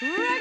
Ready!